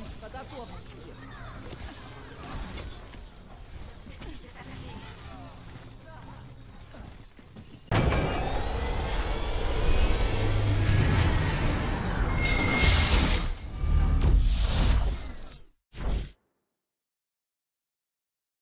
Бантик, по готовности.